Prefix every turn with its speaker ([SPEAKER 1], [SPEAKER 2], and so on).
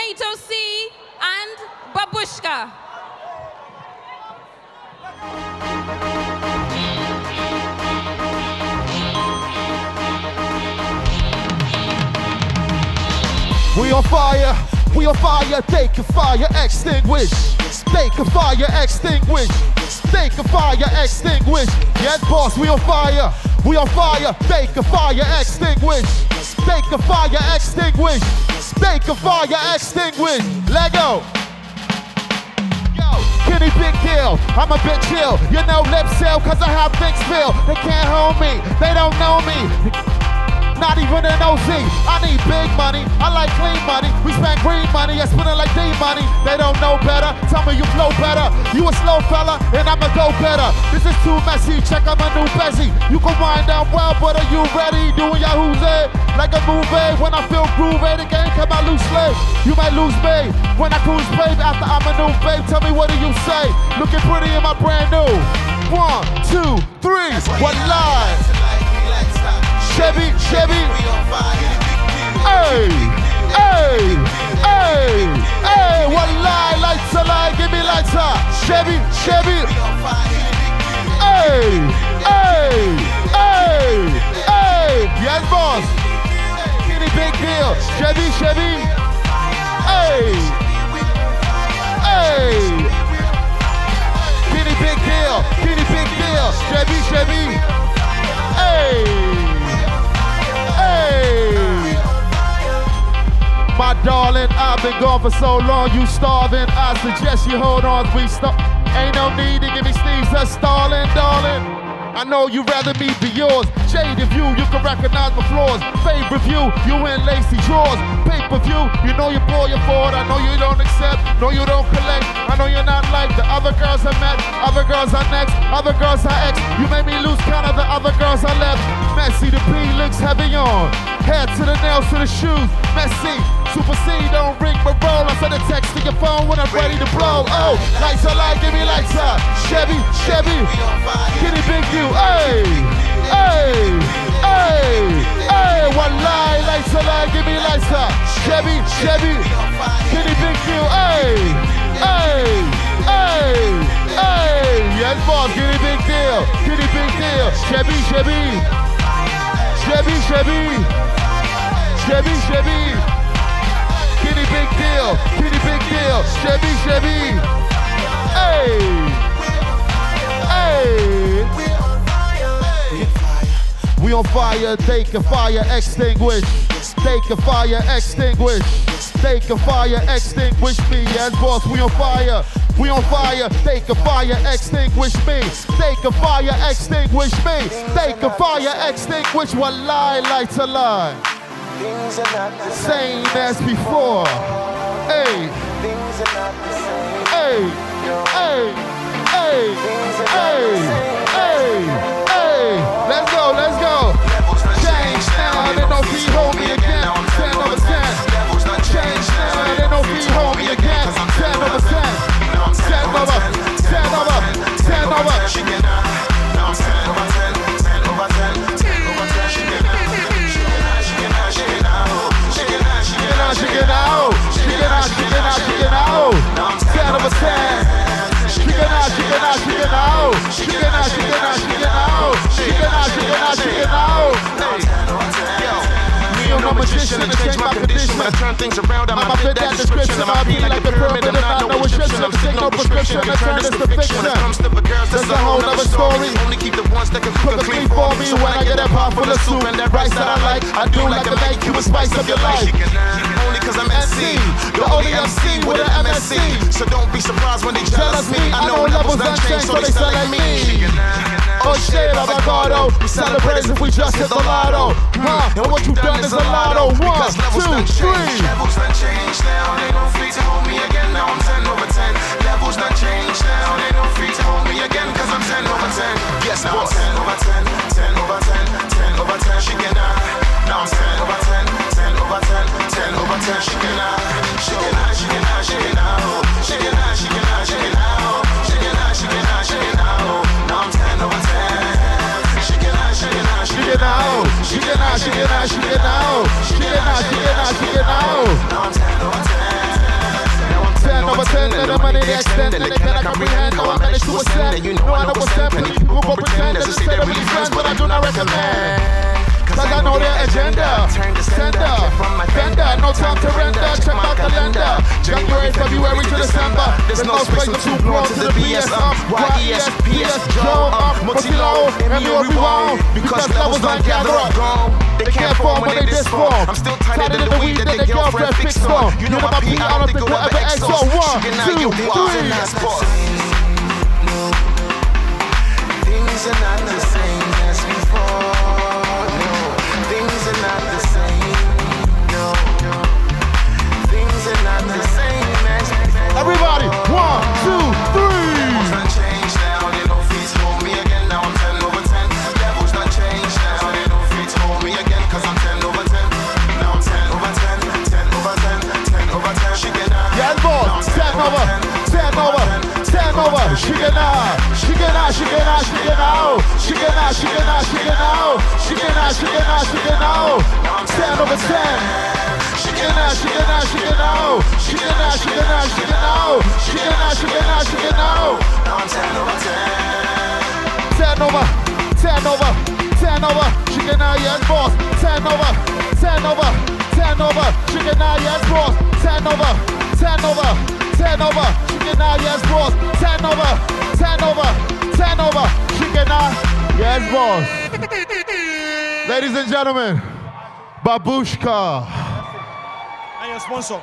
[SPEAKER 1] Naeto C, and Babushka.
[SPEAKER 2] We on fire, we on fire, they can fire extinguish. They can fire extinguish. They can fire extinguish. Yes, boss, we on fire, we on fire, they can fire extinguish. They can fire extinguish. They can fire extinguish. Let go. Kini Big Deal, I'm a bit chill. You know, lip seal, cause I have thick feel. They can't hold me, they don't know me. Not even an OZ. I need big money. I like clean money. We spend green money. I spend it like D money. They don't know better. Tell me you flow better. You a slow fella, and I'ma go better. This is too messy. Check out my new Bessie. You can wind down well, but are you ready? Doing Yahoo's it like a movie. Eh? When I feel groovy, eh? the game come out loosely. You might lose me when I cruise, babe. After I'm a new babe, tell me what do you say? Looking pretty in my brand new. One, two, three. What live? Chevy, Chevy. Hey, hey, hey, hey. One lie, lights a lie, give me lights up. Chevy, Chevy. Hey, hey, hey, hey. Yes, boss. Kini big deal. Chevy, Chevy. Hey, hey. Kini big deal. Kini big deal. Chevy, Chevy. Darling, I've been gone for so long, you starving. I suggest you hold on, we stop. Ain't no need to give me steez, that's stalling, darling. I know you'd rather me be yours. Shade of you, you can recognize my flaws. Favorite view, you in lacy drawers. Pay per view, you know you pour your forward. I know you don't accept, no you don't collect. I know you're not like the other girls I met. Other girls are next, other girls are ex. You made me lose count of Messy, the P looks heavy on. Head to the nails to the shoes. Messy, Super C, don't ring my roll. I send a text to your phone when I'm ready to blow. Oh, lights are light, give me lights up. Chevy, Chevy, Kitty Big U. Hey, hey, hey, hey. One lie, lights are light, give me lights up. Chevy, Chevy, Kitty Big U. Hey, hey, hey, hey. Yes, boss, Kini Big Deal, Kini Big Deal. Chevy, Chevy, Chevy, Chevy, Chevy, Chevy. Kini big deal, kini big deal, Chevy, Chevy. Hey, hey. We on fire, they can fire extinguish. They can fire extinguish. They can fire extinguish me. Yes, boss, we on fire. We on fire, they can fire extinguish me. They can fire extinguish me. They can fire extinguish what lie lights a lie.
[SPEAKER 3] Things are not the
[SPEAKER 2] Same as before. Hey,
[SPEAKER 3] Things are not the same.
[SPEAKER 2] hey, hey, hey, hey, hey,
[SPEAKER 4] turn things around, I'm
[SPEAKER 2] I'ma fit that description. I'ma be like the pyramid and not no restriction. I'm sick, no prescription. I turn this to fiction.
[SPEAKER 4] When it comes to the girls,
[SPEAKER 2] That's a whole other story.
[SPEAKER 4] Only keep the ones that can
[SPEAKER 2] Cook a
[SPEAKER 4] clean for me.
[SPEAKER 2] when I get that pot full of soup and that rice that I like. I do like to make you a spice of your life.
[SPEAKER 4] MC,
[SPEAKER 2] the only MC with an MSC.
[SPEAKER 4] So don't be surprised when they
[SPEAKER 2] Jealous
[SPEAKER 4] me. I know levels done changed, so they like me. Oh shit, avocado. We celebrate as if we just hit the lotto. Huh? And what you done is a lotto. One, two, three. Levels done changed now, they don't free to hold me again. Now I'm 10 over 10. Levels done changed now, they don't free to hold me again. Cause I'm 10 over 10. Yes, now boss. I'm 10 over 10, 10
[SPEAKER 2] the extent that they cannot comprehend. How I managed to ascend, and you know I never stand. Plenty people go pretend they say they're really friends, but I do not recommend. Cause I know their agenda. Sender, vendor, no time to render. Check out the lender. January, February to December. There's no space for too grown to the BS up. YES, PS, Joe up, multi-low, and you will rewind. Because level's not gather up. They can't form when they disform. I'm still tighter than the weed that they their girlfriend fixed on. You know my P, I don't think we'll ever exhaust. One, two, three.
[SPEAKER 4] Things are not the same as before. Out.
[SPEAKER 2] She get out, she get out, she get out. Ten over ten. She get out, she get out, she get out. She get out, she get out, she get out. She get out, she get out, she get out.
[SPEAKER 4] Now 10 over 10.
[SPEAKER 2] Ten over, ten over, ten over. Get out, yes, boss. Ten over, ten over, ten over. Get out, yes, boss. Ten over, ten over, ten over. Get out, yes, boss. Boss. Ladies and gentlemen, Babushka.
[SPEAKER 5] And your sponsor.